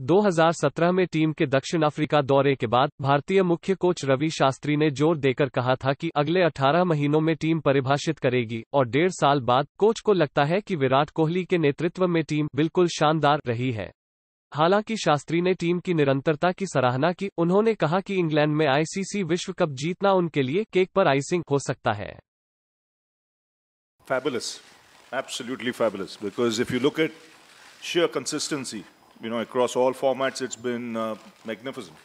2017 में टीम के दक्षिण अफ्रीका दौरे के बाद भारतीय मुख्य कोच रवि शास्त्री ने ज़ोर देकर कहा था कि अगले 18 महीनों में टीम परिभाषित करेगी और डेढ़ साल बाद कोच को लगता है कि विराट कोहली के नेतृत्व में टीम बिल्कुल शानदार रही है हालाँकि शास्त्री ने टीम की निरंतरता की सराहना की उन्होंने कहा कि इंग्लैंड में आईसीसी विश्व कप जीतना उनके लिए केक पर आइसिंग हो सकता है Fabulous. Absolutely fabulous. Because if you look at sheer consistency, you know, across all formats, it's been uh, magnificent.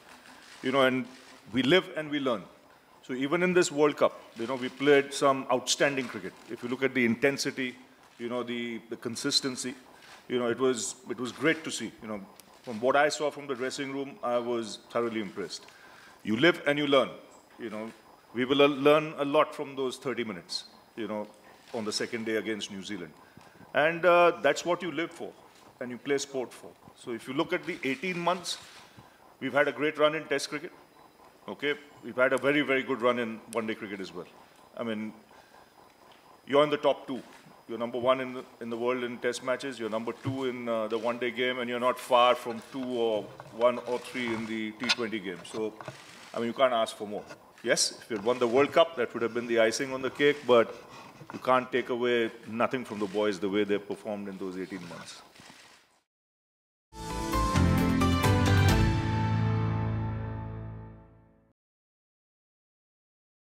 You know, and we live and we learn. So even in this World Cup, you know, we played some outstanding cricket. If you look at the intensity, you know, the, the consistency, you know, it was, it was great to see. You know, from what I saw from the dressing room, I was thoroughly impressed. You live and you learn. You know, we will learn a lot from those 30 minutes, you know, on the second day against New Zealand. And uh, that's what you live for and you play sport for. So if you look at the 18 months, we've had a great run in Test cricket. Okay, we've had a very, very good run in one-day cricket as well. I mean, you're in the top two. You're number one in the, in the world in Test matches. You're number two in uh, the one-day game, and you're not far from two or one or three in the T20 game. So, I mean, you can't ask for more. Yes, if you'd won the World Cup, that would have been the icing on the cake, but you can't take away nothing from the boys the way they performed in those 18 months.